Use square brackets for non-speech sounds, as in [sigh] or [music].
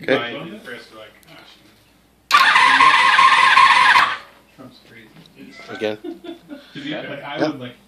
Okay. Again. [laughs]